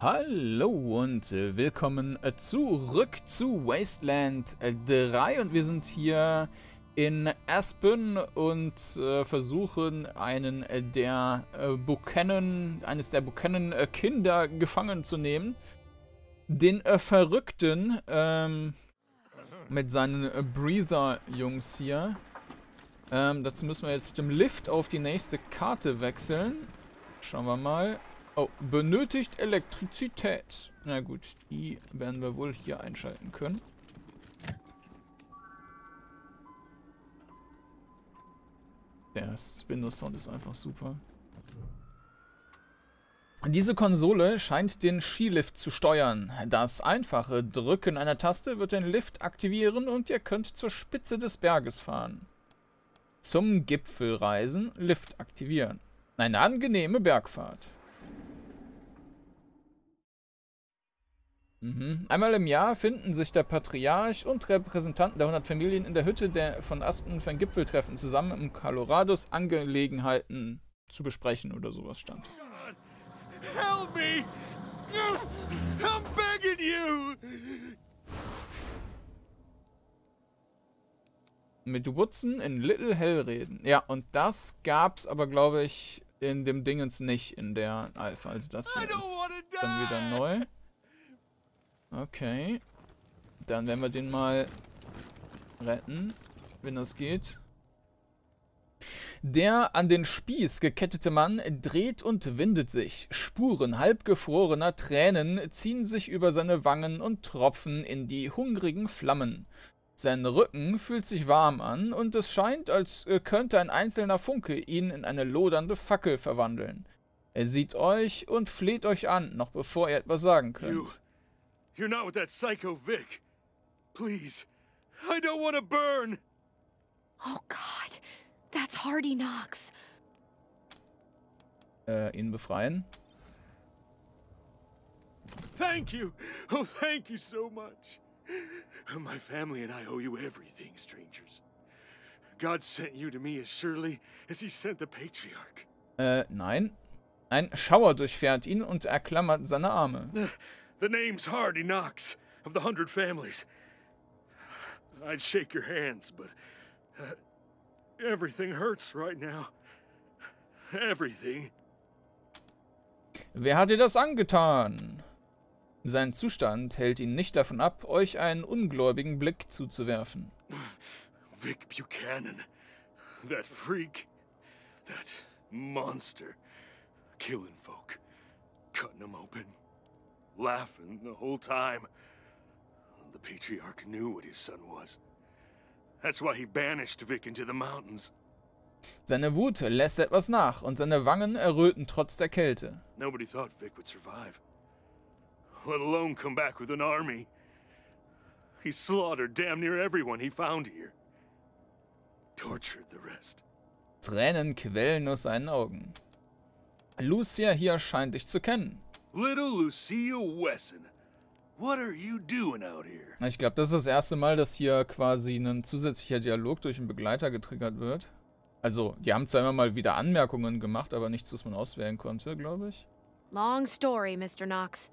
Hallo und äh, willkommen äh, zurück zu Wasteland 3 äh, und wir sind hier in Aspen und äh, versuchen einen der äh, Buchanan, eines der Buchanan äh, Kinder gefangen zu nehmen. Den Verrückten ähm, mit seinen Breather-Jungs hier. Ähm, dazu müssen wir jetzt mit dem Lift auf die nächste Karte wechseln. Schauen wir mal. Oh, benötigt Elektrizität. Na gut, die werden wir wohl hier einschalten können. Der Windows-Sound ist einfach super. Diese Konsole scheint den Skilift zu steuern. Das einfache Drücken einer Taste wird den Lift aktivieren und ihr könnt zur Spitze des Berges fahren. Zum Gipfel reisen, Lift aktivieren. Eine angenehme Bergfahrt. Mhm. Einmal im Jahr finden sich der Patriarch und Repräsentanten der 100 Familien in der Hütte der von Aspen für ein Gipfeltreffen zusammen, um Colorados Angelegenheiten zu besprechen oder sowas stand. Help me! I'm begging you! Mit Woodson in Little Hell reden. Ja, und das gab's aber, glaube ich, in dem Dingens nicht in der Alpha. Also das hier ist dann wieder neu. Okay. Dann werden wir den mal retten, wenn das geht. Der an den Spieß gekettete Mann dreht und windet sich. Spuren halbgefrorener Tränen ziehen sich über seine Wangen und tropfen in die hungrigen Flammen. Sein Rücken fühlt sich warm an und es scheint, als könnte ein einzelner Funke ihn in eine lodernde Fackel verwandeln. Er sieht euch und fleht euch an, noch bevor er etwas sagen könnt. You, you're not with that psycho Vic. Please, I don't want to burn. Oh God, that's Hardy Knox. Äh, ihn befreien. Thank you. Oh, thank you so much. My family and I owe you everything, strangers. God sent you to me as surely as he sent the patriarch. Äh, nein. Ein Schauer durchfährt ihn und er klammert seine Arme. The, name's Hardy Knox of the Hundred Families. I'd shake your hands, but uh, everything hurts right now. Everything. Wer hat dir das angetan? Sein Zustand hält ihn nicht davon ab, euch einen ungläubigen Blick zuzuwerfen. Vic Buchanan. That freak. That monster. Killing folk. Cutting them open. Laughing the whole time. The Patriarch knew what his son was. That's why he banished Vic into the mountains. Seine Wut lässt etwas nach und seine Wangen erröten trotz der Kälte. Nobody thought Vic would survive let alone come back with an army. He slaughtered damn near everyone he found here. Tortured the rest. Tränen quellen aus seinen Augen. Lucia hier scheint dich zu kennen. Little Lucia Wesson. What are you doing out here? Ich glaube, das ist das erste Mal, dass hier quasi ein zusätzlicher Dialog durch einen Begleiter getriggert wird. Also, die haben zwar immer mal wieder Anmerkungen gemacht, aber nichts, was man auswählen konnte, glaube ich. Long story, Mr. Knox.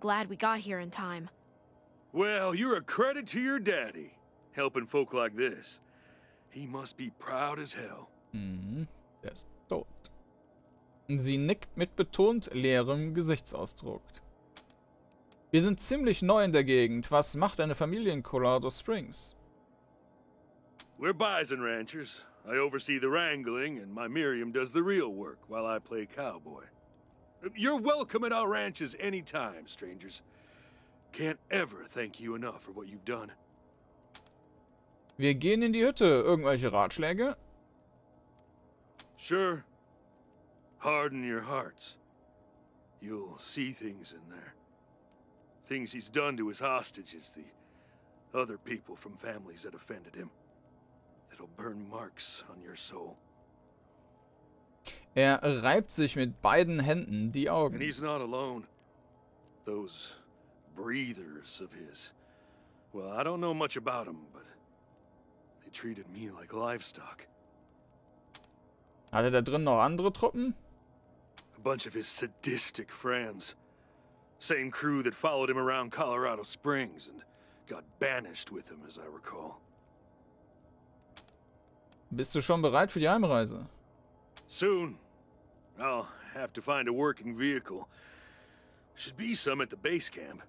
Glad we got here in time. Well, you're a credit to your daddy, helping folk like this. He must be proud as hell. Mhm, er ist tot. Sie nickt mit betont leerem Gesichtsausdruck. Wir sind ziemlich neu in der Gegend. Was macht eine Familie in Colorado Springs? We're bison ranchers. I oversee the wrangling, and my Miriam does the real work while I play cowboy. You're welcome at our ranches anytime, strangers. Can't ever thank you enough for what you've done. Wir gehen in die Hütte. Irgendwelche Ratschläge? Sure. Harden your hearts. You'll see things in there. Things he's done to his hostages, the other people from families that offended him. That'll burn marks on your soul. Er reibt sich mit beiden Händen die Augen. And he's not alone. Those breathers of his. Well, I don't know much about them, but they treated me like livestock. Hatte da drin noch andere Truppen? A bunch of his sadistic friends. Same crew that followed him around Colorado Springs and got banished with him, as I recall. Bist du schon bereit für die Heimreise? Soon. I'll have to find a working vehicle. Should be some at the base camp.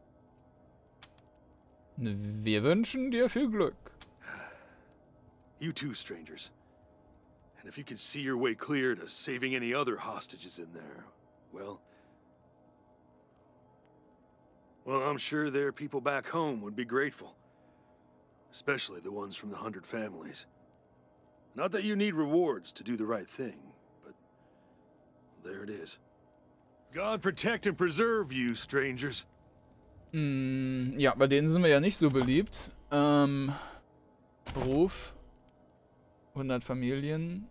Wir wünschen dir viel Glück. You too, strangers. And if you could see your way clear to saving any other hostages in there, well... Well, I'm sure their people back home would be grateful. Especially the ones from the Hundred Families. Not that you need rewards to do the right thing, but... There it is. God protect and preserve you, strangers. Mm, ja, bei denen sind wir ja nicht so beliebt. Ähm, Ruf. 100 Familien.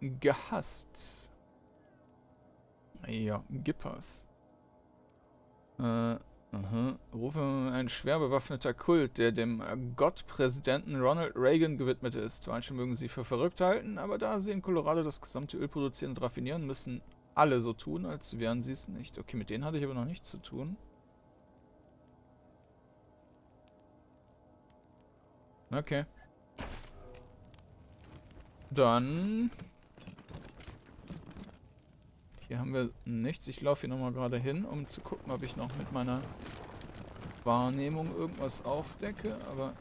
Gehasst. Ja, Gippers. Äh, aha. Rufe ein schwer bewaffneter Kult, der dem Gottpräsidenten Ronald Reagan gewidmet ist. Manche mögen sie für verrückt halten, aber da sie in Colorado das gesamte Öl produzieren und raffinieren, müssen alle so tun, als wären sie es nicht. Okay, mit denen hatte ich aber noch nichts zu tun. Okay. Dann... Hier haben wir nichts. Ich laufe hier nochmal gerade hin, um zu gucken, ob ich noch mit meiner Wahrnehmung irgendwas aufdecke. Aber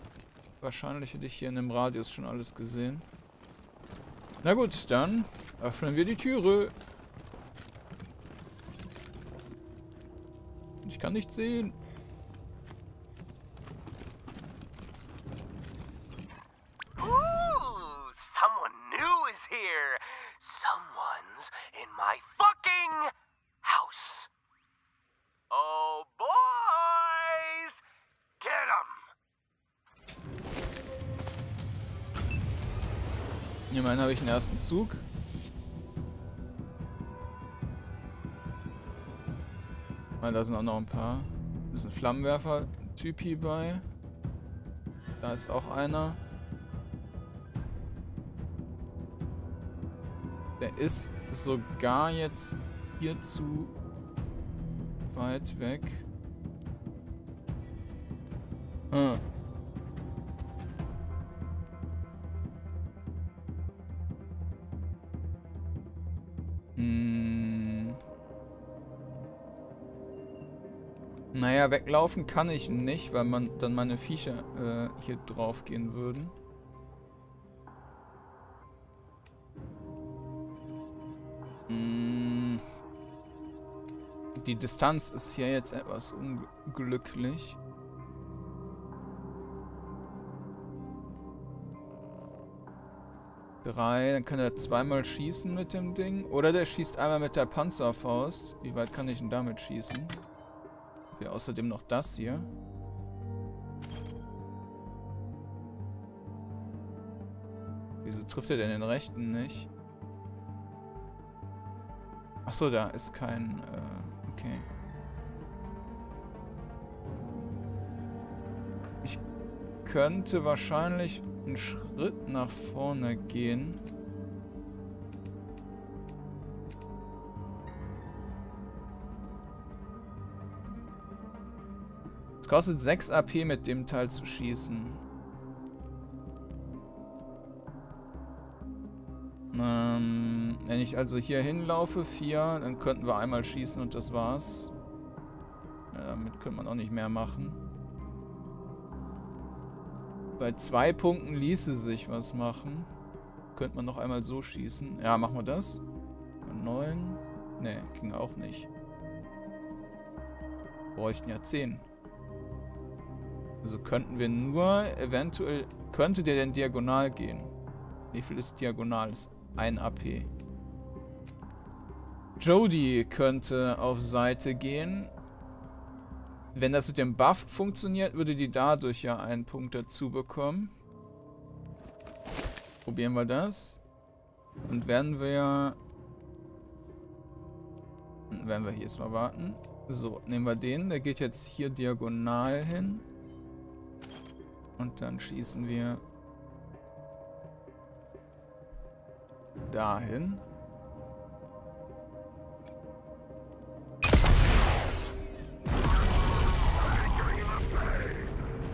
wahrscheinlich hätte ich hier in dem Radius schon alles gesehen. Na gut, dann öffnen wir die Türe. Ich kann nichts sehen. Immerhin habe ich den ersten Zug. Ah, da sind auch noch ein paar. Da ist ein Flammenwerfer-Typ bei. Da ist auch einer. Der ist sogar jetzt hier zu weit weg. Ah. Naja, weglaufen kann ich nicht, weil man dann meine Viecher äh, hier drauf gehen würden. Hm. Die Distanz ist hier jetzt etwas unglücklich. Drei, dann kann er zweimal schießen mit dem Ding. Oder der schießt einmal mit der Panzerfaust. Wie weit kann ich denn damit schießen? Okay, außerdem noch das hier. Wieso trifft er denn den rechten nicht? Achso, da ist kein... Äh, okay. Ich könnte wahrscheinlich einen Schritt nach vorne gehen. Es kostet 6 AP mit dem Teil zu schießen. Ähm, wenn ich also hier hinlaufe, 4, dann könnten wir einmal schießen und das war's. Ja, damit könnte man auch nicht mehr machen. Bei zwei Punkten ließe sich was machen. Könnte man noch einmal so schießen. Ja, machen wir das. Neun. Ne, ging auch nicht. Bräuchten ja zehn. Also könnten wir nur eventuell... Könnte der denn diagonal gehen? Wie viel ist diagonal? Das ist ein AP. Jody könnte auf Seite gehen. Wenn das mit dem Buff funktioniert, würde die dadurch ja einen Punkt dazu bekommen. Probieren wir das. Und werden wir... Werden wir hier erstmal warten. So, nehmen wir den. Der geht jetzt hier diagonal hin. Und dann schießen wir dahin.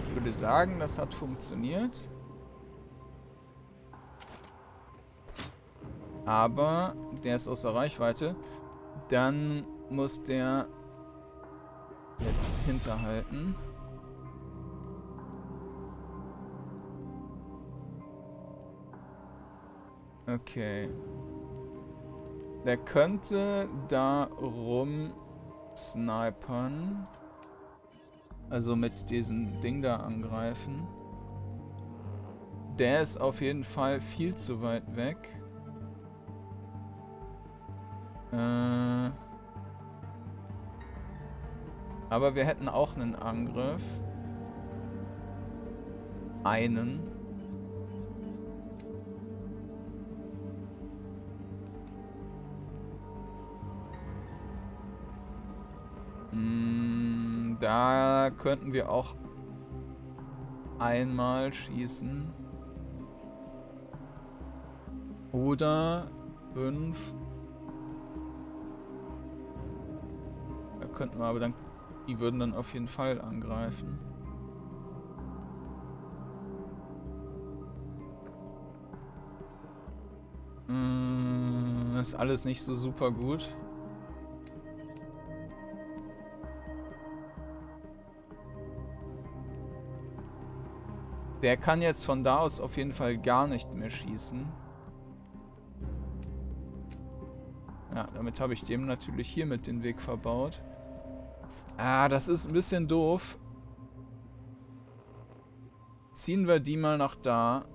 Ich würde sagen, das hat funktioniert. Aber der ist außer Reichweite. Dann muss der jetzt hinterhalten. Okay. Der könnte da rum snipern. Also mit diesem Ding da angreifen. Der ist auf jeden Fall viel zu weit weg. Äh aber wir hätten auch einen Angriff. Einen. Da könnten wir auch einmal schießen. Oder fünf. Da könnten wir aber dann... Die würden dann auf jeden Fall angreifen. Mm, ist alles nicht so super gut. Der kann jetzt von da aus auf jeden Fall gar nicht mehr schießen. Ja, damit habe ich dem natürlich hier mit den Weg verbaut. Ah, das ist ein bisschen doof. Ziehen wir die mal nach da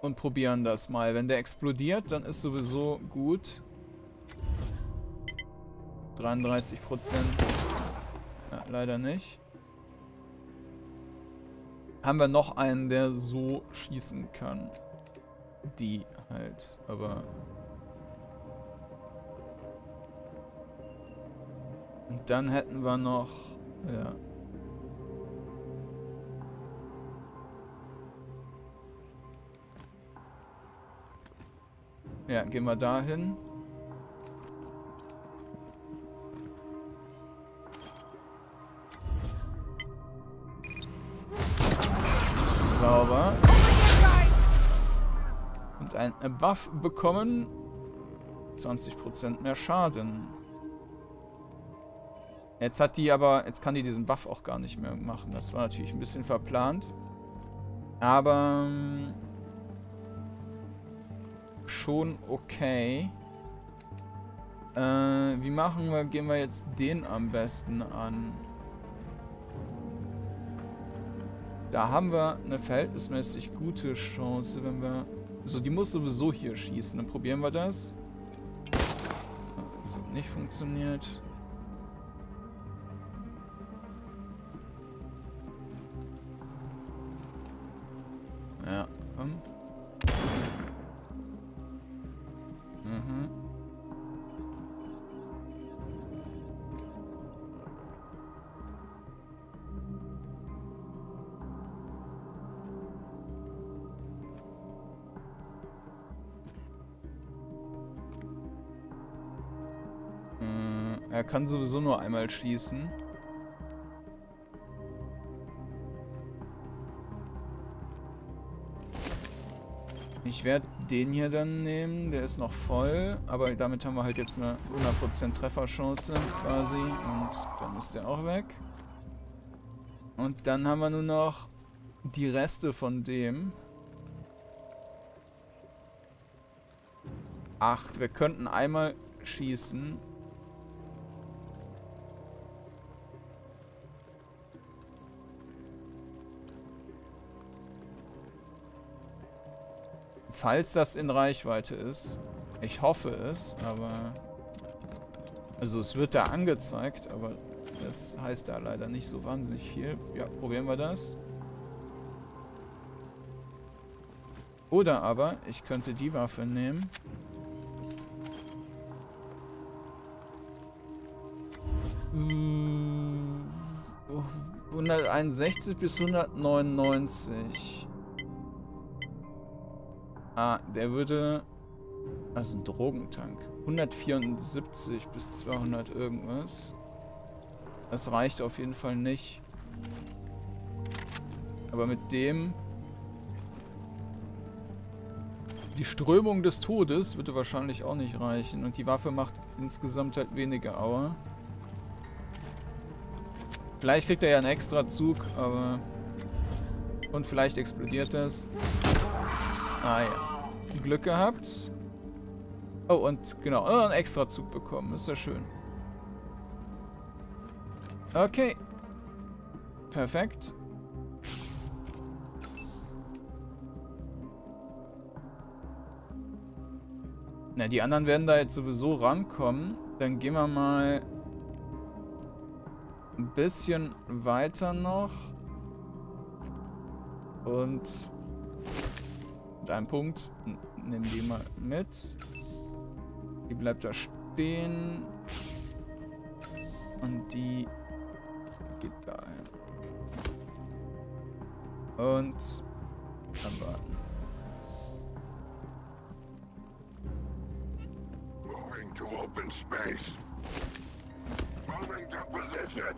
und probieren das mal. Wenn der explodiert, dann ist sowieso gut. 33 Ja, leider nicht haben wir noch einen, der so schießen kann. Die halt, aber... Und dann hätten wir noch... Ja. Ja, gehen wir dahin. Und ein Buff bekommen. 20% mehr Schaden. Jetzt hat die aber, jetzt kann die diesen Buff auch gar nicht mehr machen. Das war natürlich ein bisschen verplant. Aber ähm, schon okay. Äh, wie machen wir, gehen wir jetzt den am besten an? Da haben wir eine verhältnismäßig gute Chance, wenn wir... So, die muss sowieso hier schießen. Dann probieren wir das. Das hat nicht funktioniert. Kann sowieso nur einmal schießen. Ich werde den hier dann nehmen, der ist noch voll, aber damit haben wir halt jetzt eine 100% Trefferchance quasi und dann ist der auch weg. Und dann haben wir nur noch die Reste von dem. Acht. Wir könnten einmal schießen Falls das in Reichweite ist. Ich hoffe es, aber... Also es wird da angezeigt, aber das heißt da leider nicht so wahnsinnig viel. Ja, probieren wir das. Oder aber, ich könnte die Waffe nehmen. Hm, 161 bis 199. Ah, der würde... Das ist ein Drogentank. 174 bis 200 irgendwas. Das reicht auf jeden Fall nicht. Aber mit dem... Die Strömung des Todes würde wahrscheinlich auch nicht reichen. Und die Waffe macht insgesamt halt weniger Aua. Vielleicht kriegt er ja einen extra Zug, aber... Und vielleicht explodiert das. Ah ja. Glück gehabt. Oh, und genau, einen extra Zug bekommen. Ist ja schön. Okay. Perfekt. Na, die anderen werden da jetzt sowieso rankommen. Dann gehen wir mal ein bisschen weiter noch. Und mit einem Punkt. Nehmen die mal mit. Die bleibt da stehen. Und die geht dahin. Und dann warten. Moving to open space. Moving to position.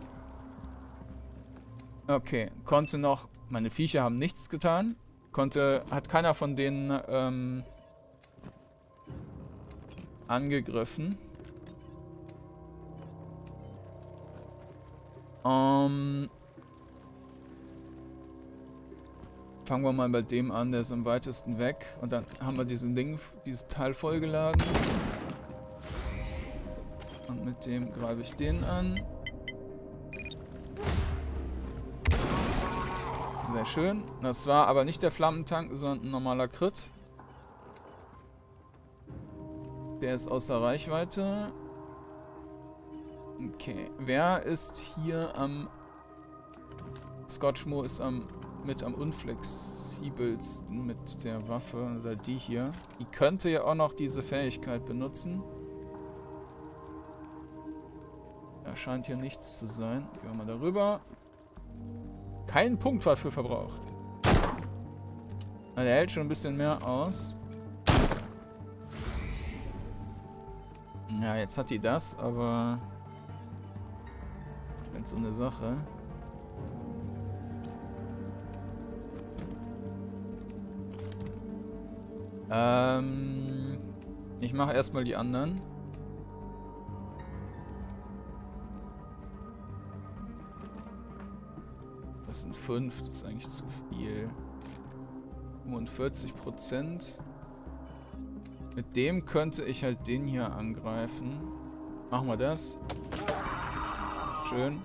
Okay, konnte noch. Meine Viecher haben nichts getan. Konnte. Hat keiner von denen ähm, angegriffen. Ähm. Fangen wir mal bei dem an, der ist am weitesten weg. Und dann haben wir diesen Ding, dieses Teil vollgeladen. Und mit dem greife ich den an. Sehr schön. Das war aber nicht der Flammentank, sondern ein normaler Crit. Der ist außer Reichweite. Okay. Wer ist hier am... Scotchmo ist am mit am unflexibelsten mit der Waffe. Oder die hier. Die könnte ja auch noch diese Fähigkeit benutzen. Da scheint hier nichts zu sein. Gehen wir mal darüber. Kein Punkt dafür verbraucht. Der hält schon ein bisschen mehr aus. Ja, jetzt hat die das, aber... Ganz so eine Sache. Ähm... Ich mache erstmal die anderen. 5, das ist eigentlich zu viel. 45 Prozent. Mit dem könnte ich halt den hier angreifen. Machen wir das. Schön.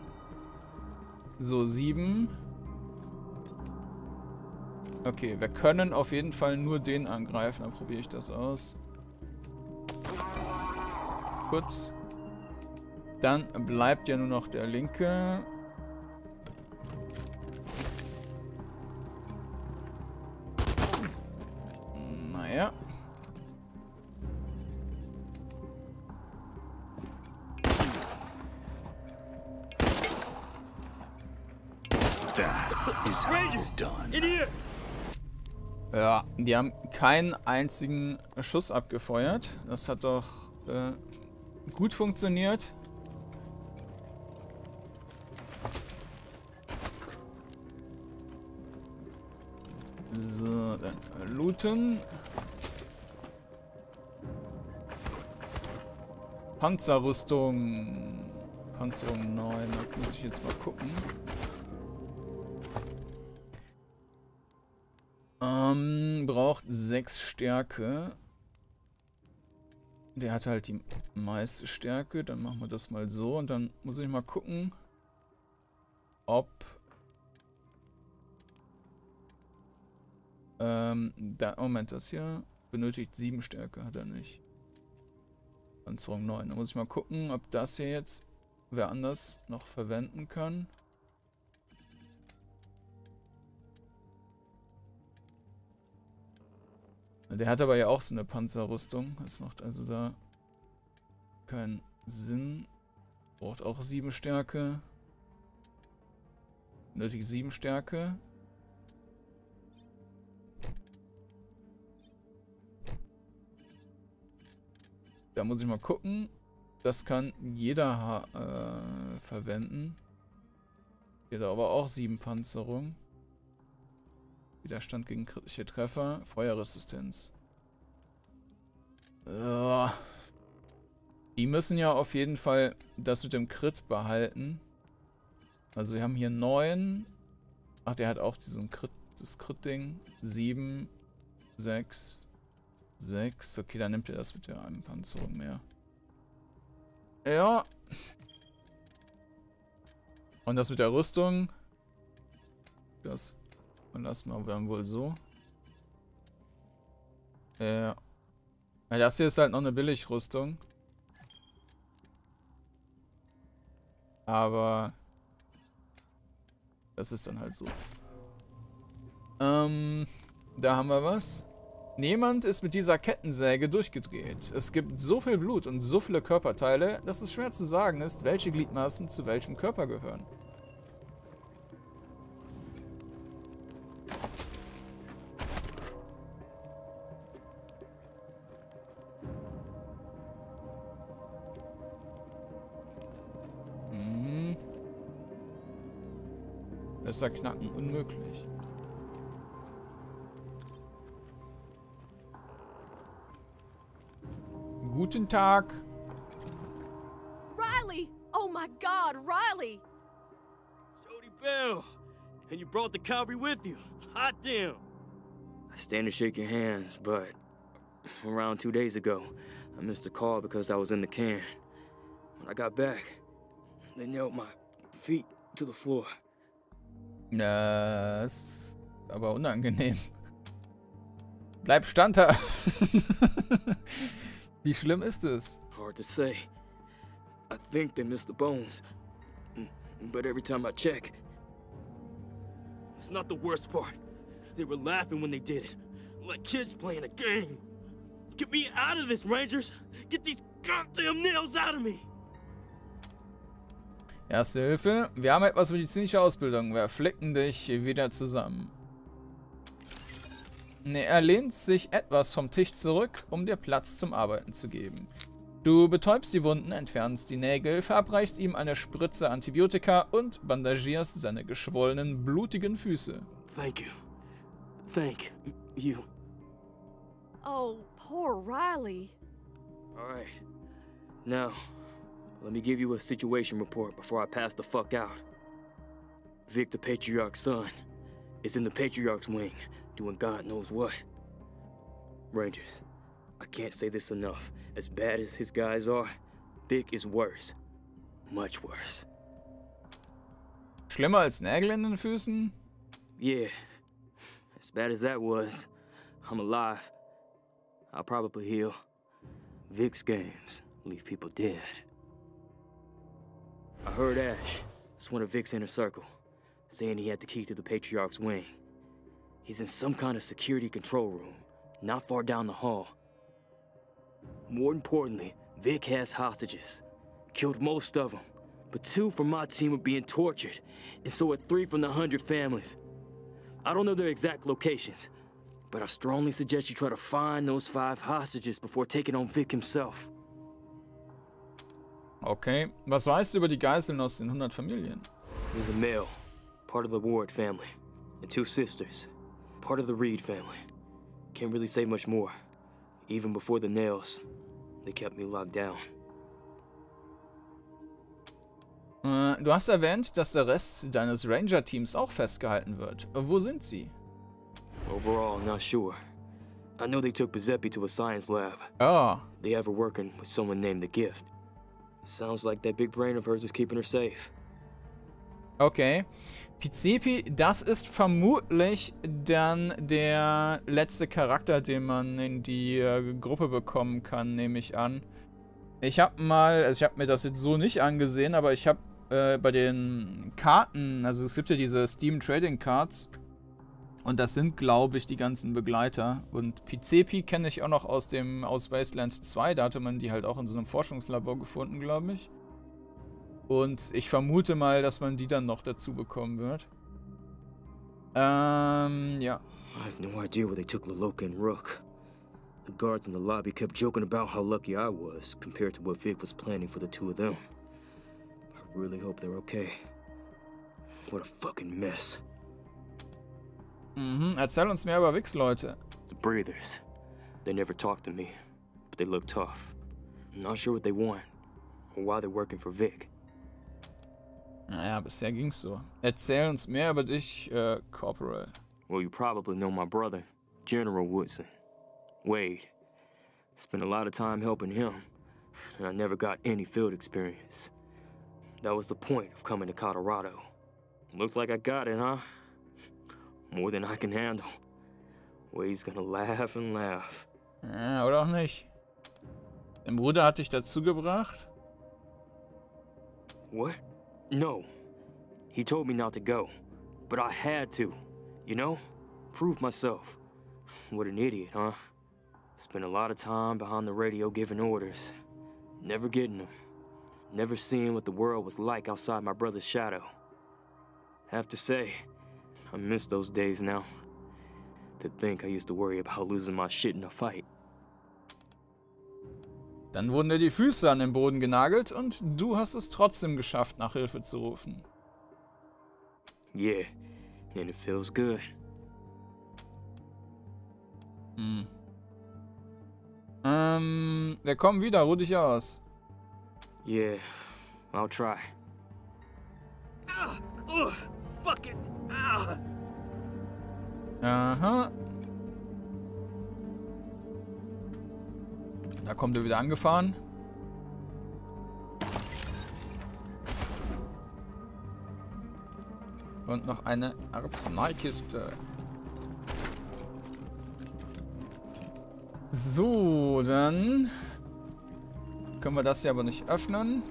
So, 7. Okay, wir können auf jeden Fall nur den angreifen. Dann probiere ich das aus. Gut. Dann bleibt ja nur noch der linke. Keinen einzigen Schuss abgefeuert. Das hat doch äh, gut funktioniert. So, dann looten. Panzerrüstung. Panzerung 9, da muss ich jetzt mal gucken. Ähm, braucht 6 Stärke. Der hat halt die meiste Stärke. Dann machen wir das mal so. Und dann muss ich mal gucken, ob... Ähm, da, Moment, das hier benötigt 7 Stärke, hat er nicht. Panzerung 9. Dann muss ich mal gucken, ob das hier jetzt wer anders noch verwenden kann. Der hat aber ja auch so eine Panzerrüstung. Das macht also da keinen Sinn. Braucht auch 7 Stärke. Nötig 7 Stärke. Da muss ich mal gucken. Das kann jeder äh, verwenden. Hier hat aber auch 7 Panzerung. Widerstand gegen kritische Treffer. Feuerresistenz. Uh. Die müssen ja auf jeden Fall das mit dem Crit behalten. Also wir haben hier 9. Ach, der hat auch diesen Crit, das Crit-Ding. 7, 6, 6. Okay, dann nimmt er das mit der Anpanzerung mehr. Ja. Und das mit der Rüstung. Das lassen wir dann wohl so. Ja. ja. Das hier ist halt noch eine Billigrüstung. Aber das ist dann halt so. Ähm, da haben wir was. Niemand ist mit dieser Kettensäge durchgedreht. Es gibt so viel Blut und so viele Körperteile, dass es schwer zu sagen ist, welche Gliedmaßen zu welchem Körper gehören. Besser knacken unmöglich. Guten Tag. Riley! Oh my god, Riley! Jody Bell! And you brought the cavalry with you. Hot damn! I stand to shake your hands, but around two days ago, I missed a call because I was in the can. When I got back, they nailed my feet to the floor. Ist aber unangenehm. Bleib standhaft. Wie schlimm ist es? Hard to say. I think they missed the bones. Mm, But every time I check, it's not the worst part. They were laughing when they did it, like kids playing a game. Get me out of this, Rangers! Get these goddamn nails out of me! Erste Hilfe. Wir haben etwas medizinische Ausbildung. Wir flicken dich wieder zusammen. Ne, er lehnt sich etwas vom Tisch zurück, um dir Platz zum Arbeiten zu geben. Du betäubst die Wunden, entfernst die Nägel, verabreichst ihm eine Spritze Antibiotika und bandagierst seine geschwollenen, blutigen Füße. Thank you. Thank you. Oh, poor Riley. Alright. Now, let me give you a situation report before I pass the fuck out. Vic the Patriarch's son is in the Patriarch's wing, doing God knows what. Rangers, I can't say this enough. As bad as his guys are, Vic is worse. Much worse. Schlimmer als Nägel in den Füßen? Yeah. As bad as that was, I'm alive. I'll probably heal. Vic's games leave people dead. I heard Ash, that's one of Vic's inner circle, saying he had the key to the Patriarch's wing. He's in some kind of security control room, not far down the hall. More importantly, Vic has hostages. Killed most of them, but two from my team are being tortured, and so are three from the hundred families. I don't know their exact locations, but I strongly suggest you try to find those five hostages before taking on Vic himself. Okay. Was weißt du über die Geiseln aus den 100 Familien? There's a male, part of the Ward family, and two sisters, part of the Reed family. Can't really say much more. Even before the nails, they kept me locked down. Äh, du hast erwähnt, dass der Rest deines Ranger-Teams auch festgehalten wird. Wo sind sie? Overall, not sure. I know they took Giuseppe to a science lab. Ah, They have her working with someone named the Gift. Sounds like that big brain of hers is keeping her safe. okay. Pizipi, das ist vermutlich dann der letzte Charakter, den man in die äh, Gruppe bekommen kann, nehme ich an. Ich habe mal, also ich habe mir das jetzt so nicht angesehen, aber ich habe äh, bei den Karten, also es gibt ja diese Steam Trading Cards und das sind, glaube ich, die ganzen Begleiter. Und Pizepi kenne ich auch noch aus dem aus Wasteland 2, da hatte man die halt auch in so einem Forschungslabor gefunden, glaube ich. Und ich vermute mal, dass man die dann noch dazu bekommen wird. Ähm, ja. I have no idea where they took Laloka and Rook. The guards in the lobby kept joking about how lucky I was compared to what Vic was planning for the two of them. I really hope they're okay. What a fucking mess. Mhm, erzähl uns mehr über Wix, Leute. The breathers. They never talk to me, but they look tough. I'm not sure what they want or why they're working for Vic. Naja, bisher ging's so. Erzähl uns mehr über dich, äh, Corporal. Well, you probably know my brother, General Woodson. Wade. Spent a lot of time helping him, and I never got any field experience. That was the point of coming to Colorado. Looks like I got it, huh? More than I can handle. Wade's gonna laugh and laugh. Ja, oder auch nicht. Dein Bruder hat dich dazu gebracht? What? No. He told me not to go, but I had to. You know? Prove myself. What an idiot, huh? Spent a lot of time behind the radio giving orders. Never getting them. Never seeing what the world was like outside my brother's shadow. Have to say, I miss those days now. To think I used to worry about losing my shit in a fight. Dann wurden dir die Füße an den Boden genagelt und du hast es trotzdem geschafft, nach Hilfe zu rufen. Yeah, and it feels good. Hm. Ähm, wir kommen wieder, ruh dich aus. Yeah, I'll try. Aha. Da kommt er wieder angefahren. Und noch eine Arzneikiste. So, dann können wir das hier aber nicht öffnen.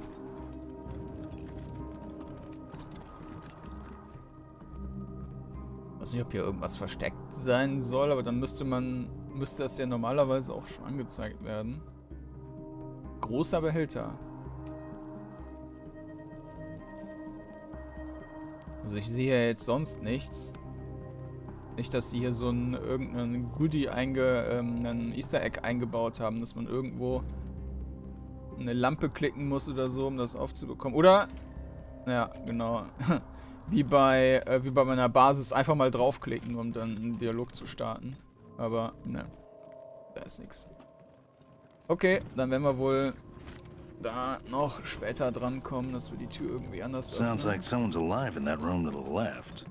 Weiß nicht, ob hier irgendwas versteckt sein soll, aber dann müsste man, müsste das ja normalerweise auch schon angezeigt werden. Großer Behälter. Also ich sehe ja jetzt sonst nichts. Nicht, dass die hier so ein irgendein Goodie einge, ähm, ein Easter Egg eingebaut haben, dass man irgendwo eine Lampe klicken muss oder so, um das aufzubekommen. Oder, ja, genau. wie bei, äh, wie bei meiner Basis einfach mal draufklicken, um dann einen Dialog zu starten. Aber, ne. Da ist nichts. Okay, dann werden wir wohl da noch später dran kommen, dass wir die Tür irgendwie anders Sounds öffnen. like someone's alive in that room to the left.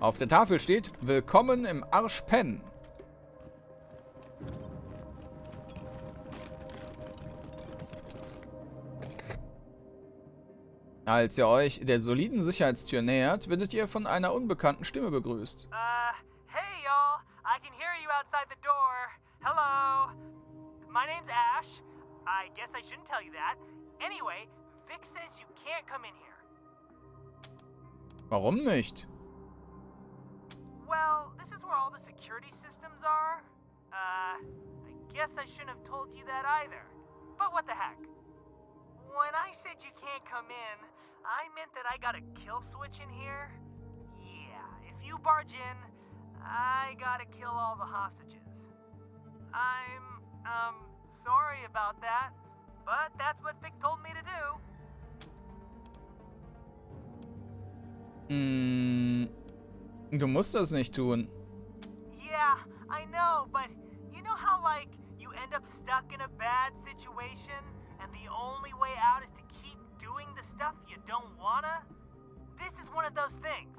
Auf der Tafel steht, willkommen im Arsch. Als ihr euch der soliden Sicherheitstür nähert, werdet ihr von einer unbekannten Stimme begrüßt. Uh, hey y'all. I can hear you outside the door. Hello. My name's Ash. I guess I shouldn't tell you that. Anyway, Vic says you can't come in here. Warum nicht? Well, this is where all the security systems are. Uh, I guess I shouldn't have told you that either. But what the heck? When I said you can't come in, I meant that I got a kill switch in here. Yeah, if you barge in, I gotta kill all the hostages. I'm, um, sorry about that, but that's what Vic told me to do. Hm, du musst das nicht tun. Yeah, I know, but you know how, like, you end up stuck in a bad situation, and the only way out is to keep doing the stuff you don't wanna? This is one of those things.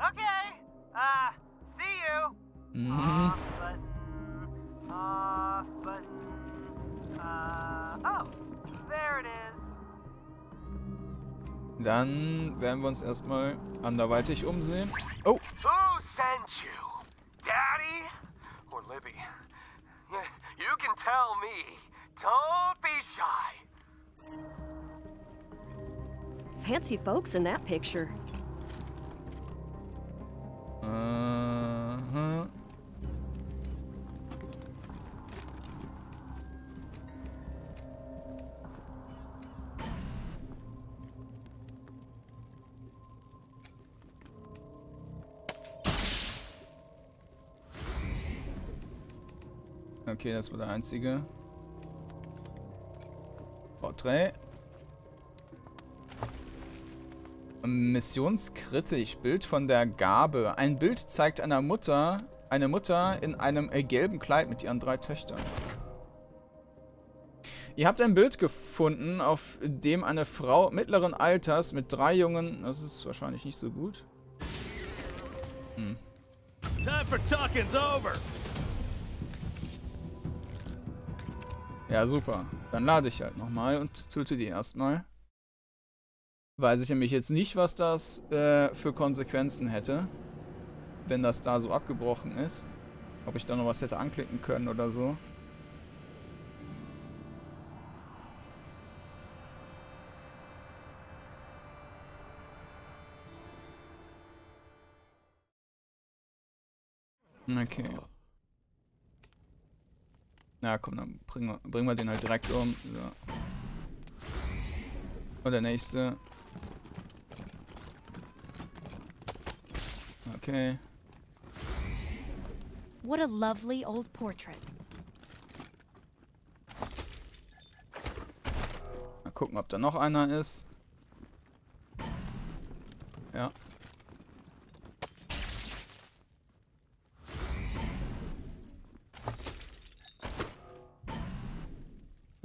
Okay, uh, see you. Mhm. Off button, off button, uh, oh, there it is. Dann werden wir uns erstmal anderweitig umsehen. Oh, Who sent you? Daddy? Or Libby? You can tell me. Don't be shy. Fancy folks in that picture. Aha. Okay, das war der einzige. Porträt. Missionskritisch. Bild von der Gabe. Ein Bild zeigt einer Mutter, eine Mutter in einem äh, gelben Kleid mit ihren drei Töchtern. Ihr habt ein Bild gefunden, auf dem eine Frau mittleren Alters mit drei Jungen... Das ist wahrscheinlich nicht so gut. Hm. Time for talking's over. Ja, super. Dann lade ich halt nochmal und töte die erstmal. Weiß ich nämlich jetzt nicht, was das äh, für Konsequenzen hätte. Wenn das da so abgebrochen ist. Ob ich da noch was hätte anklicken können oder so. Okay. Na komm, dann bringen wir, bringen wir den halt direkt um. So. Und der nächste. Okay. What a lovely old portrait. Mal gucken, ob da noch einer ist. Ja.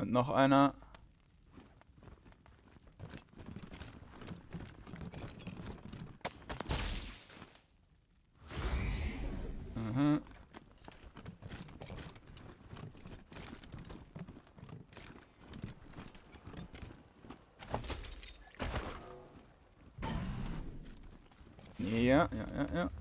Und noch einer. Mhm. Ja, ja, ja, ja.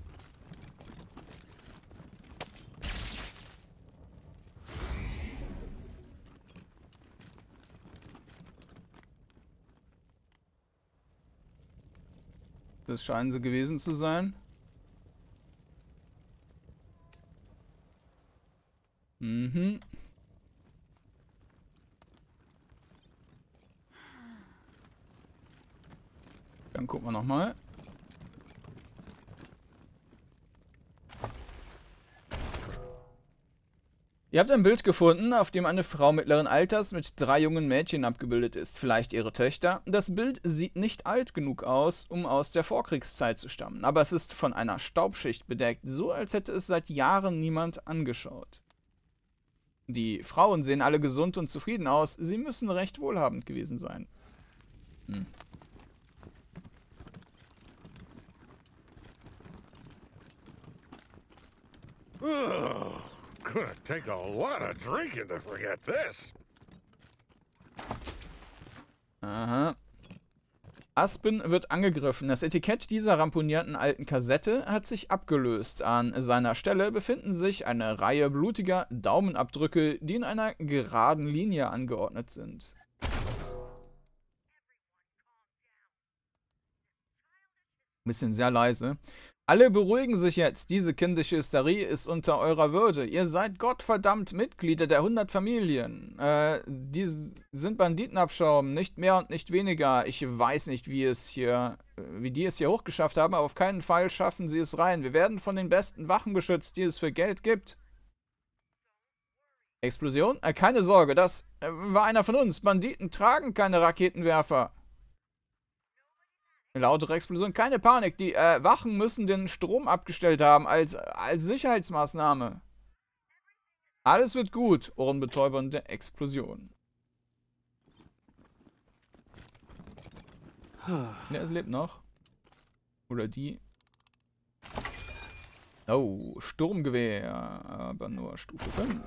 Das scheinen sie gewesen zu sein. Mhm. Dann gucken wir nochmal. Ihr habt ein Bild gefunden, auf dem eine Frau mittleren Alters mit drei jungen Mädchen abgebildet ist, vielleicht ihre Töchter. Das Bild sieht nicht alt genug aus, um aus der Vorkriegszeit zu stammen, aber es ist von einer Staubschicht bedeckt, so als hätte es seit Jahren niemand angeschaut. Die Frauen sehen alle gesund und zufrieden aus, sie müssen recht wohlhabend gewesen sein. Hm. Ugh, gonna take a lot of drinking to forget this. Aha. Aspen wird angegriffen. Das Etikett dieser ramponierten alten Kassette hat sich abgelöst. An seiner Stelle befinden sich eine Reihe blutiger Daumenabdrücke, die in einer geraden Linie angeordnet sind. Bisschen sehr leise. Alle beruhigen sich jetzt. Diese kindische Hysterie ist unter eurer Würde. Ihr seid gottverdammt Mitglieder der 100 Familien. Äh, die sind Banditenabschaum, nicht mehr und nicht weniger. Ich weiß nicht, wie es hier, wie die es hier hochgeschafft haben, aber auf keinen Fall schaffen sie es rein. Wir werden von den besten Wachen beschützt, die es für Geld gibt. Explosion? Äh, keine Sorge, das äh, war einer von uns. Banditen tragen keine Raketenwerfer. Lautere Explosion. Keine Panik. Die äh, Wachen müssen den Strom abgestellt haben als, als Sicherheitsmaßnahme. Alles wird gut. Ohrenbetäubernde Explosion. Ja, es lebt noch. Oder die. Oh, Sturmgewehr. Aber nur Stufe 5.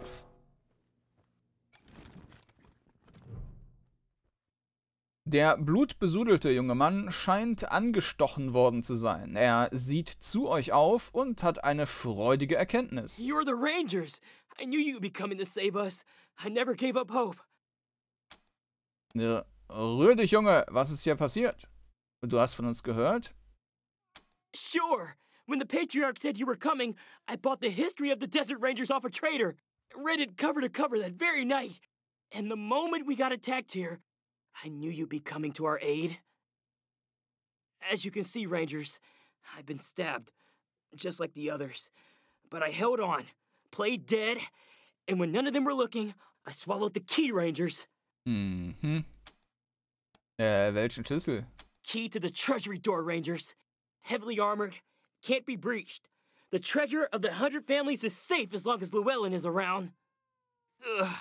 Der blutbesudelte junge Mann scheint angestochen worden zu sein. Er sieht zu euch auf und hat eine freudige Erkenntnis. You're the Rangers! I knew you'd be coming to save us. I never gave up hope. Ja, rühr dich, Junge. Was ist hier passiert? Du hast von uns gehört? Sure! When the Patriarch said you were coming, I bought the history of the Desert Rangers off a trader. Read it cover to cover that very night. And the moment we got attacked here, I knew you'd be coming to our aid. As you can see, Rangers, I've been stabbed, just like the others. But I held on, played dead, and when none of them were looking, I swallowed the key, Rangers. Mhm. Äh, welchen Schlüssel? Key to the treasury door, Rangers. Heavily armored, can't be breached. The treasure of the hundred families is safe as long as Llewellyn is around. Ugh.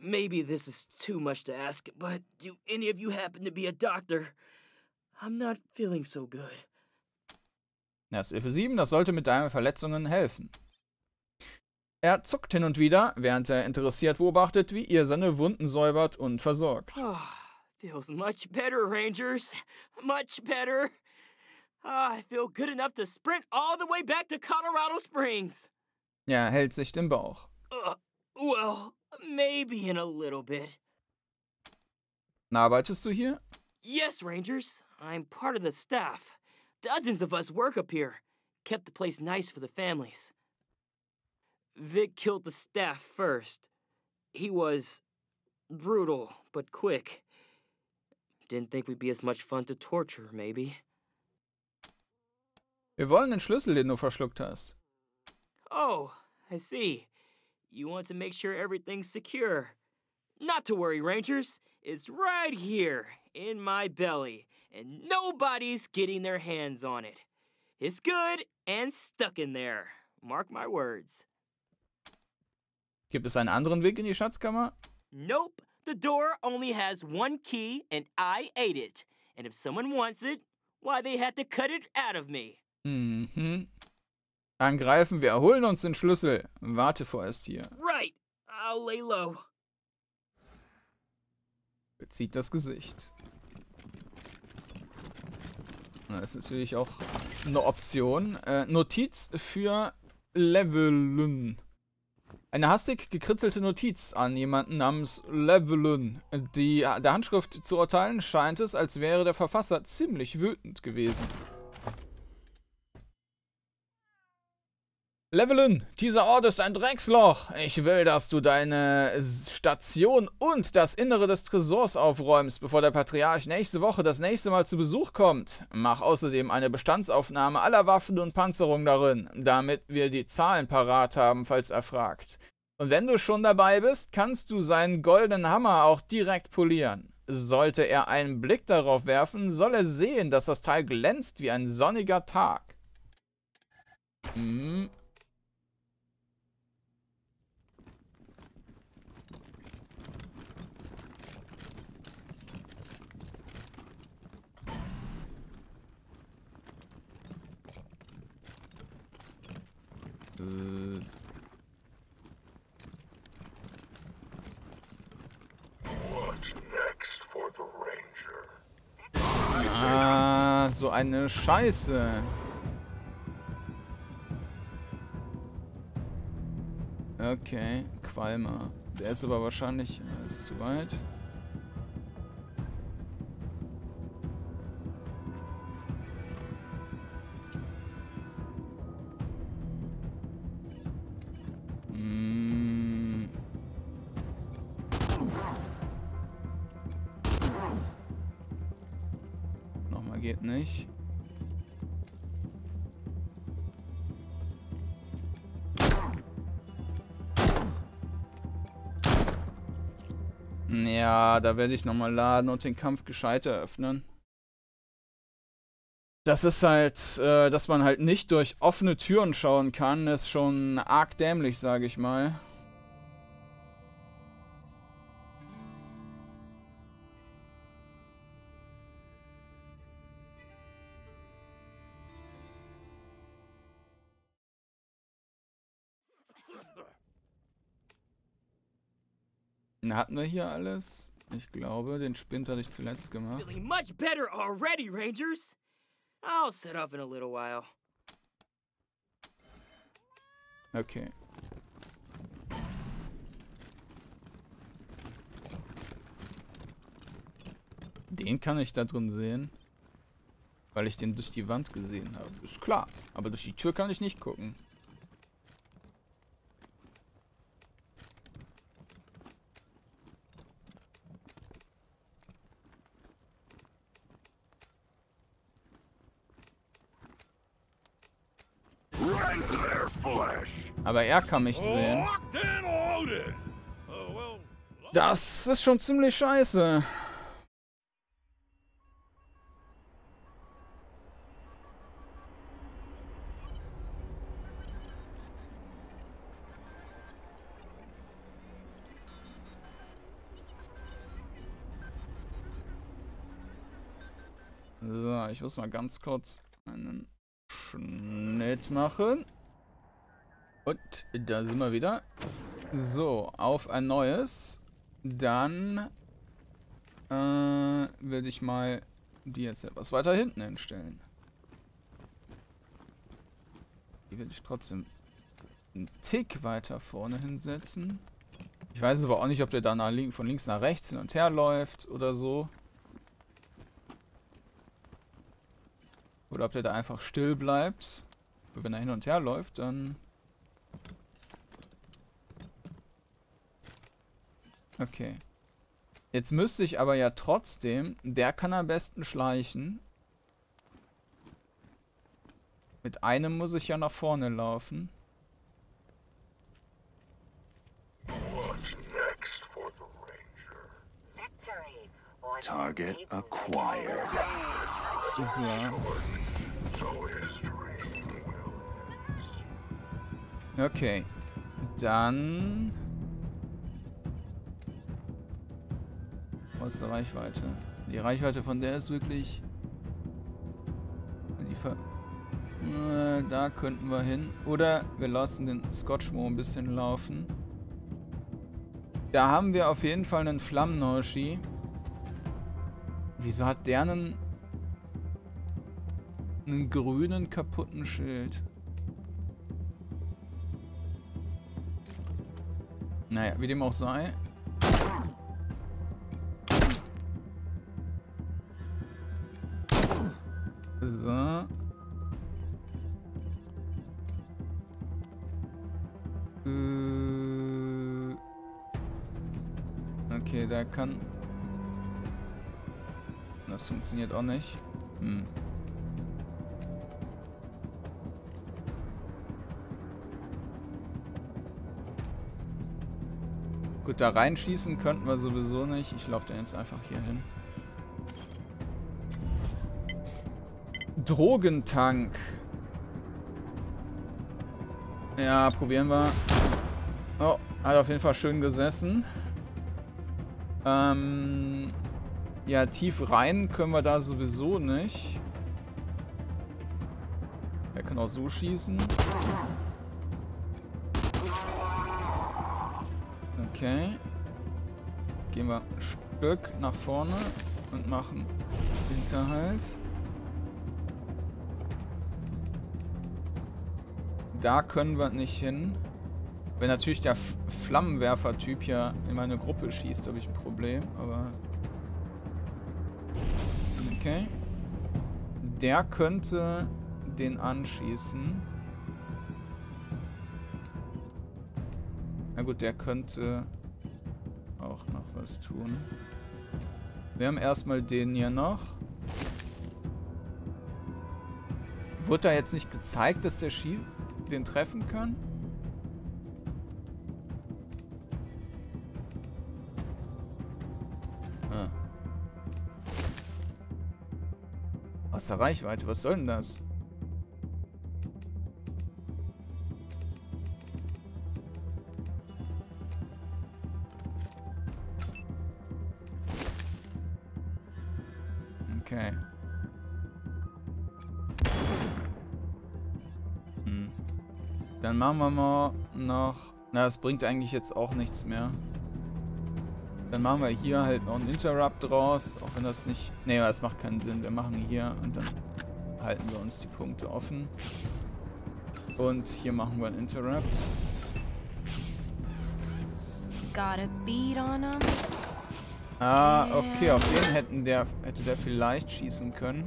Maybe this is too much to ask, but do any of you happen to be a doctor? I'm not feeling so good. Das Hilfe 7, das sollte mit deinen Verletzungen helfen. Er zuckt hin und wieder, während er interessiert beobachtet, wie ihr seine Wunden säubert und versorgt. Oh, feels much better, Rangers. Much better. Ah, I feel good enough to sprint all the way back to Colorado Springs. Er hält sich den Bauch. Uh, well, maybe in a little bit. Arbeitest du hier? Yes, Rangers. I'm part of the staff. Dozens of us work up here. Kept the place nice for the families. Vic killed the staff first. He was brutal, but quick. Didn't think we'd be as much fun to torture, maybe. Wir wollen den Schlüssel, den du verschluckt hast. Oh, I see. You want to make sure everything's secure. Not to worry, Rangers. It's right here in my belly, and nobody's getting their hands on it. It's good and stuck in there. Mark my words. Gibt es einen anderen Weg in die Schatzkammer? Nope. The door only has one key, and I ate it. And if someone wants it, why, they had to cut it out of me. Mhm. Angreifen, wir erholen uns den Schlüssel. Warte vorerst hier. Right. I'll lay low. Bezieht das Gesicht. Das ist natürlich auch eine Option. Äh, Notiz für Leveln. Eine hastig gekritzelte Notiz an jemanden namens Levelyn. Die, der Handschrift zu urteilen scheint es, als wäre der Verfasser ziemlich wütend gewesen. Levelyn, dieser Ort ist ein Drecksloch. Ich will, dass du deine Station und das Innere des Tresors aufräumst, bevor der Patriarch nächste Woche das nächste Mal zu Besuch kommt. Mach außerdem eine Bestandsaufnahme aller Waffen und Panzerung darin, damit wir die Zahlen parat haben, falls er fragt. Und wenn du schon dabei bist, kannst du seinen goldenen Hammer auch direkt polieren. Sollte er einen Blick darauf werfen, soll er sehen, dass das Teil glänzt wie ein sonniger Tag. Hm, Äh. Ah, so eine Scheiße. Okay, Qualmer. Der ist aber wahrscheinlich äh, ist zu weit. Da werde ich nochmal laden und den Kampf gescheit eröffnen. Das ist halt, äh, dass man halt nicht durch offene Türen schauen kann, ist schon arg dämlich, sage ich mal. Hatten wir hier alles? Ich glaube, den Spind hatte ich zuletzt gemacht. Feeling much better already, Rangers. I'll set up in a little while. Okay. Den kann ich da drin sehen. Weil ich den durch die Wand gesehen habe. Ist klar. Aber durch die Tür kann ich nicht gucken. Aber er kann mich sehen. Das ist schon ziemlich scheiße. So, ich muss mal ganz kurz einen Schnitt machen. Und da sind wir wieder. So, auf ein neues. Dann äh, werde ich mal die jetzt etwas weiter hinten hinstellen. Die werde ich trotzdem einen Tick weiter vorne hinsetzen. Ich weiß aber auch nicht, ob der dann von links nach rechts hin und her läuft oder so. Oder ob der da einfach still bleibt. Und wenn er hin und her läuft, dann... Okay. Jetzt müsste ich aber ja trotzdem... Der kann am besten schleichen. Mit einem muss ich ja nach vorne laufen. Target acquired. So. Okay. Dann... Aus der Reichweite. Die Reichweite von der ist wirklich... Äh, da könnten wir hin. Oder wir lassen den Scotchmo ein bisschen laufen. Da haben wir auf jeden Fall einen Flammenhoshi. Wieso hat der einen... einen grünen kaputten Schild? Naja, wie dem auch sei. Funktioniert auch nicht. Hm. Gut, da reinschießen könnten wir sowieso nicht. Ich laufe dann jetzt einfach hier hin. Drogentank. Ja, probieren wir. Oh, hat auf jeden Fall schön gesessen. Ähm, ja, tief rein können wir da sowieso nicht. Er kann auch so schießen. Okay. Gehen wir ein Stück nach vorne und machen Hinterhalt. Da können wir nicht hin. Wenn natürlich der Flammenwerfer-Typ hier in meine Gruppe schießt, habe ich ein Problem, aber... Okay. Der könnte den anschießen. Na gut, der könnte auch noch was tun. Wir haben erstmal den hier noch. Wurde da jetzt nicht gezeigt, dass der Schie den treffen kann? Aus der Reichweite, was soll denn das? Okay. Hm. Dann machen wir mal noch... Na, das bringt eigentlich jetzt auch nichts mehr. Dann machen wir hier halt noch einen Interrupt draus, auch wenn das nicht... Ne, das macht keinen Sinn. Wir machen hier und dann halten wir uns die Punkte offen. Und hier machen wir einen Interrupt. Ah, okay, auf den hätten der, hätte der vielleicht schießen können.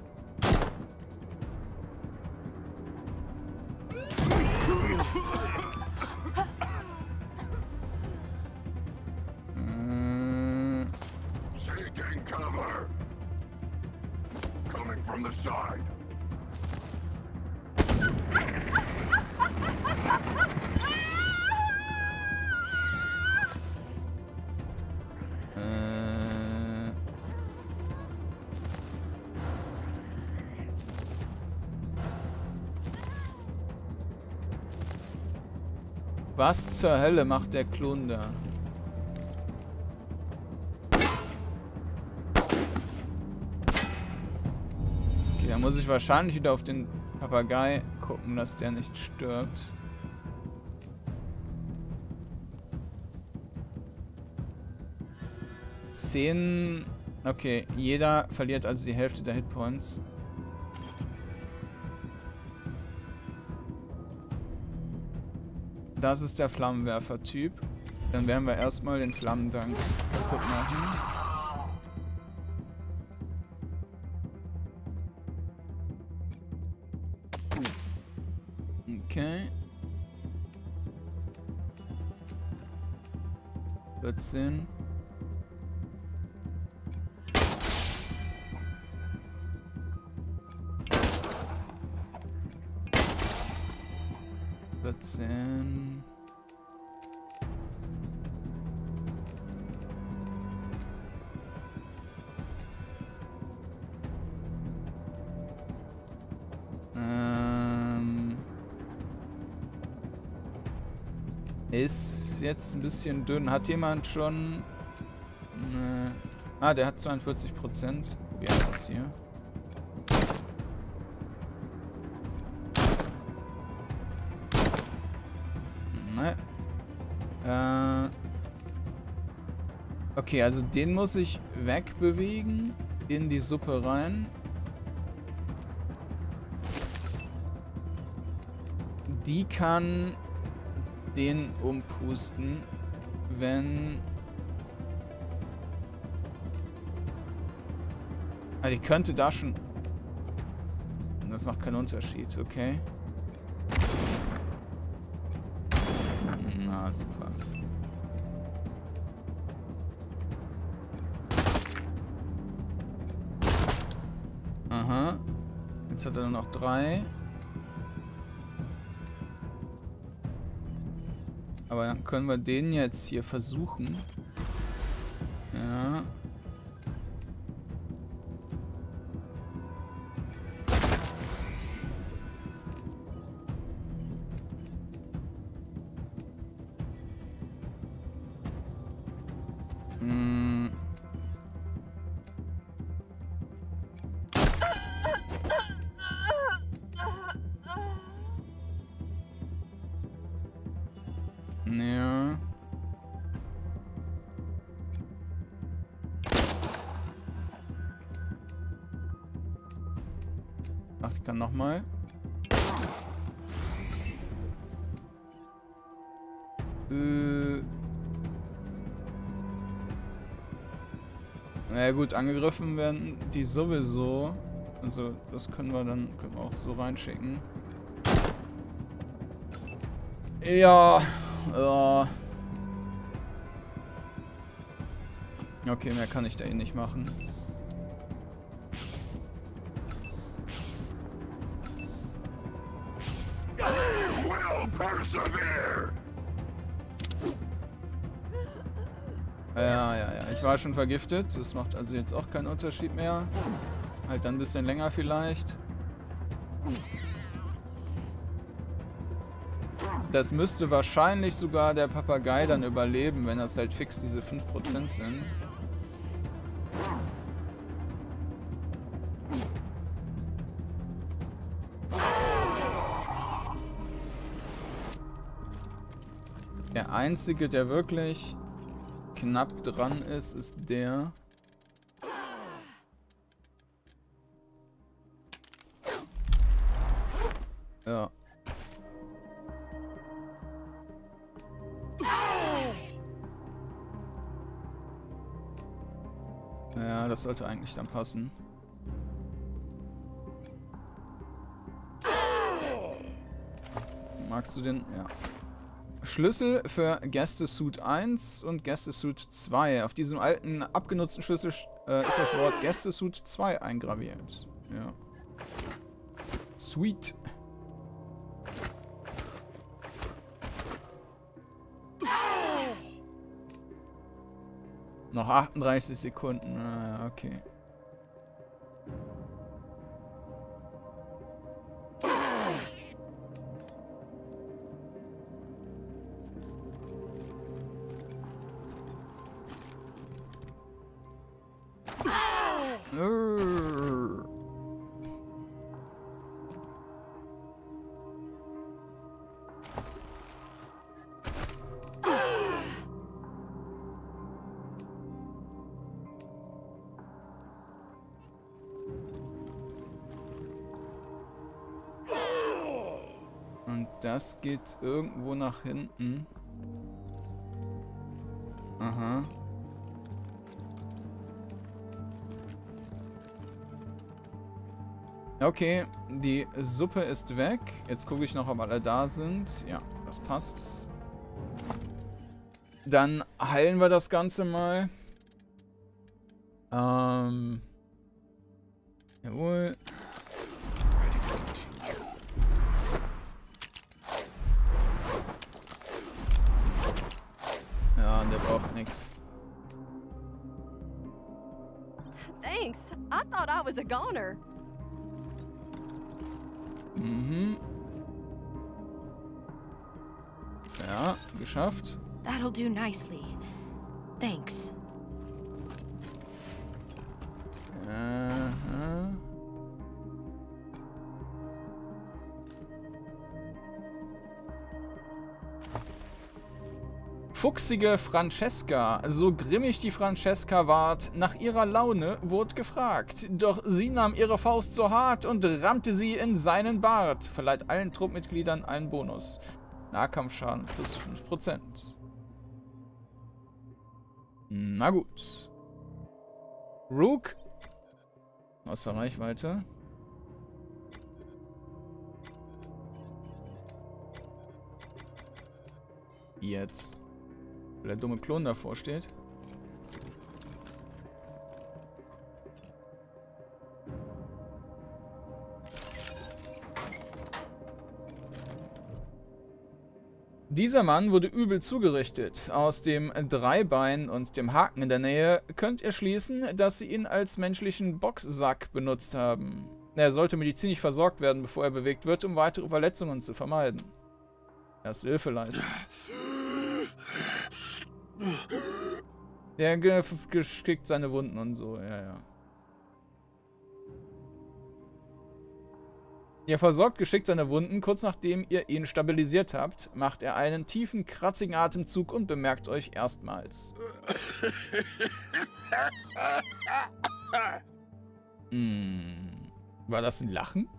Was zur Hölle macht der Klunder? Da muss ich wahrscheinlich wieder auf den Papagei gucken, dass der nicht stirbt. Zehn... Okay, jeder verliert also die Hälfte der Hitpoints. Das ist der Flammenwerfer-Typ. Dann werden wir erstmal den Flammendank kaputt machen. Okay. 14. jetzt ein bisschen dünn. Hat jemand schon... Ne, ah, der hat 42 Prozent. Wie alt ist hier? Ne. Äh, okay, also den muss ich wegbewegen. In die Suppe rein. Die kann den umpusten, wenn... Ah, die könnte da schon... Das macht keinen Unterschied, okay. Na, super. Aha. Jetzt hat er nur noch drei. Aber dann können wir den jetzt hier versuchen. Na ja, gut, angegriffen werden die sowieso. Also, das können wir dann können wir auch so reinschicken. Ja, ja. Okay, mehr kann ich da eh nicht machen. Persevere! Ja, ja, ja. Ich war schon vergiftet. Das macht also jetzt auch keinen Unterschied mehr. Halt dann ein bisschen länger vielleicht. Das müsste wahrscheinlich sogar der Papagei dann überleben, wenn das halt fix diese 5% sind. Der einzige, der wirklich knapp dran ist, ist der. Ja. Ja, das sollte eigentlich dann passen. Magst du den? Ja. Schlüssel für Gästesuit 1 und Gästesuit 2. Auf diesem alten, abgenutzten Schlüssel äh, ist das Wort Gästesuit 2 eingraviert. Ja. Sweet. Noch 38 Sekunden. Ah, okay. Das geht irgendwo nach hinten. Aha. Okay, die Suppe ist weg. Jetzt gucke ich noch, ob alle da sind. Ja, das passt. Dann heilen wir das Ganze mal. Ähm. Fuchsige Francesca, so grimmig die Francesca ward, nach ihrer Laune wurde gefragt. Doch sie nahm ihre Faust so hart und rammte sie in seinen Bart. Verleiht allen Truppmitgliedern einen Bonus. Nahkampfschaden plus 5%. Na gut. Rook. Außer Reichweite. Jetzt. Weil der dumme Klon davor steht. Dieser Mann wurde übel zugerichtet. Aus dem Dreibein und dem Haken in der Nähe könnt ihr schließen, dass sie ihn als menschlichen Boxsack benutzt haben. Er sollte medizinisch versorgt werden, bevor er bewegt wird, um weitere Verletzungen zu vermeiden. Erste Hilfe leisten. Der ge- geschickt seine Wunden und so, ja, ja. Ihr versorgt geschickt seine Wunden. Kurz nachdem ihr ihn stabilisiert habt, macht er einen tiefen, kratzigen Atemzug und bemerkt euch erstmals. Hm, war das ein Lachen?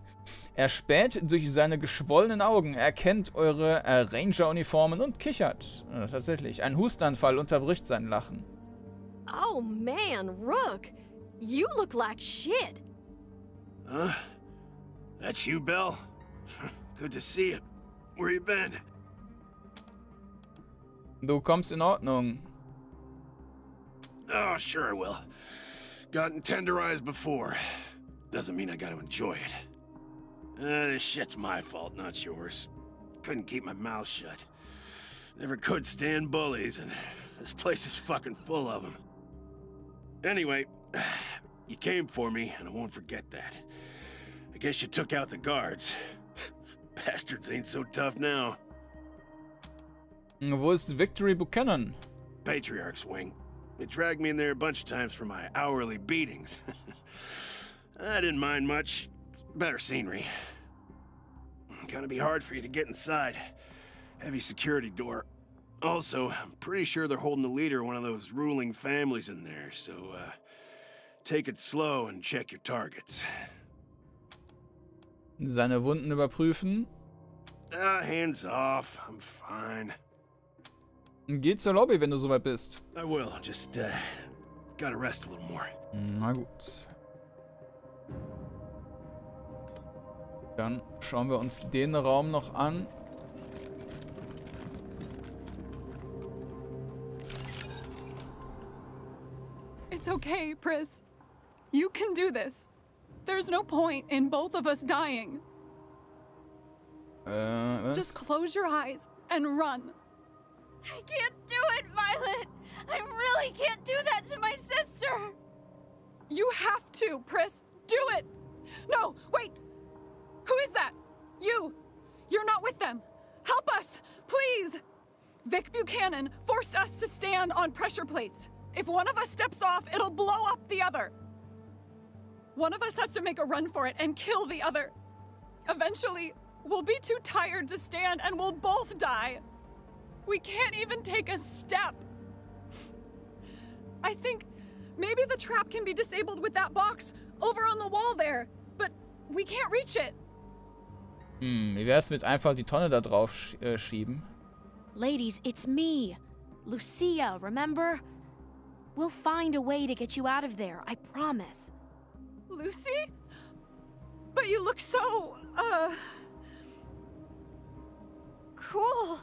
Er späht durch seine geschwollenen Augen, erkennt eure äh, Ranger-Uniformen und kichert. Äh, tatsächlich, ein Hustanfall unterbricht sein Lachen. Oh man, Rook, you look like shit. Huh? That's you, Belle? Good to see you. Where you been? Du kommst in Ordnung. Oh, sure I will. Gotten tenderized before. Doesn't mean I gotta enjoy it. Uh, this shit's my fault, not yours. Couldn't keep my mouth shut. Never could stand bullies, and this place is fucking full of them. Anyway, you came for me, and I won't forget that. I guess you took out the guards. Bastards ain't so tough now. Wo ist Victory Buchanan? Patriarch's wing. They dragged me in there a bunch of times for my hourly beatings. I didn't mind much. It's better scenery. Gonna be hard for you to get inside. Heavy security door. Also, I'm pretty sure they're holding the leader of one of those ruling families in there, so, uh, take it slow and check your targets. Seine Wunden überprüfen. Ah, hands off. I'm fine. Geh zur Lobby, wenn du soweit bist. I will. Just, uh, gotta rest a little more. Na gut. Dann schauen wir uns den Raum noch an. It's okay, Pris. You can do this. There's no point in both of us dying. Äh, was? Just close your eyes and run. I can't do it, Violet! I really can't do that to my sister! You have to, Pris. Do it! No, wait! Who is that? You! You're not with them! Help us! Please! Vic Buchanan forced us to stand on pressure plates. If one of us steps off, it'll blow up the other. One of us has to make a run for it and kill the other. Eventually, we'll be too tired to stand and we'll both die. We can't even take a step. I think maybe the trap can be disabled with that box over on the wall there, but we can't reach it. Hm, wie wär's mit einfach die Tonne da drauf sch äh, schieben? Ladies, it's me. Lucia, remember? We'll find a way to get you out of there, I promise. Lucy? But you look so, uh... Cool.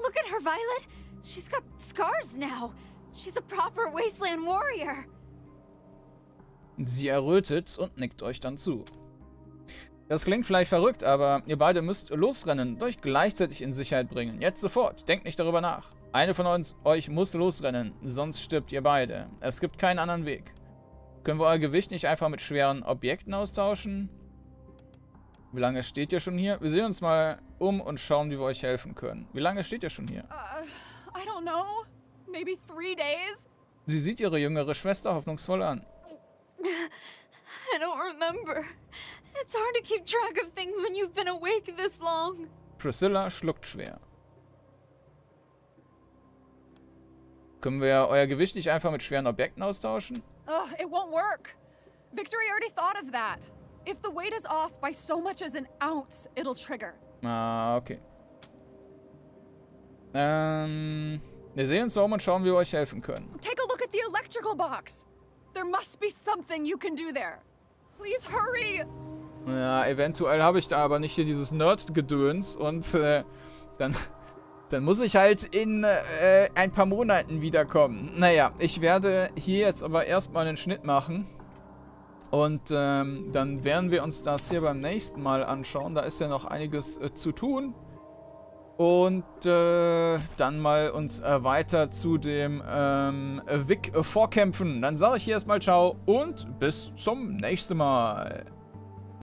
Look at her, Violet. She's got scars now. She's a proper wasteland warrior. Sie errötet und nickt euch dann zu. Das klingt vielleicht verrückt, aber ihr beide müsst losrennen und euch gleichzeitig in Sicherheit bringen. Jetzt sofort. Denkt nicht darüber nach. Eine von uns, euch muss losrennen, sonst stirbt ihr beide. Es gibt keinen anderen Weg. Können wir euer Gewicht nicht einfach mit schweren Objekten austauschen? Wie lange steht ihr schon hier? Wir sehen uns mal um und schauen, wie wir euch helfen können. Wie lange steht ihr schon hier? Uh, I don't know. Maybe three days? Sie sieht ihre jüngere Schwester hoffnungsvoll an. I don't remember. It's hard to keep track of things when you've been awake this long. Priscilla schluckt schwer. Können wir euer Gewicht nicht einfach mit schweren Objekten austauschen? Ugh, it won't work. Victory already thought of that. If the weight is off by so much as an ounce, it'll trigger. Ah, okay. Ähm, wir sehen uns um und schauen, wie wir euch helfen können. Take a look at the electrical box. There must be something you can do there. Please hurry. Ja, eventuell habe ich da aber nicht hier dieses Nerd-Gedöns und äh, dann, dann muss ich halt in äh, ein paar Monaten wiederkommen. Naja, ich werde hier jetzt aber erstmal einen Schnitt machen. Und ähm, dann werden wir uns das hier beim nächsten Mal anschauen. Da ist ja noch einiges äh, zu tun. Und äh, dann mal uns äh, weiter zu dem ähm, Vic vorkämpfen. Dann sage ich hier erstmal ciao und bis zum nächsten Mal.